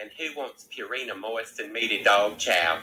And who wants Purina moist and meaty dog chow?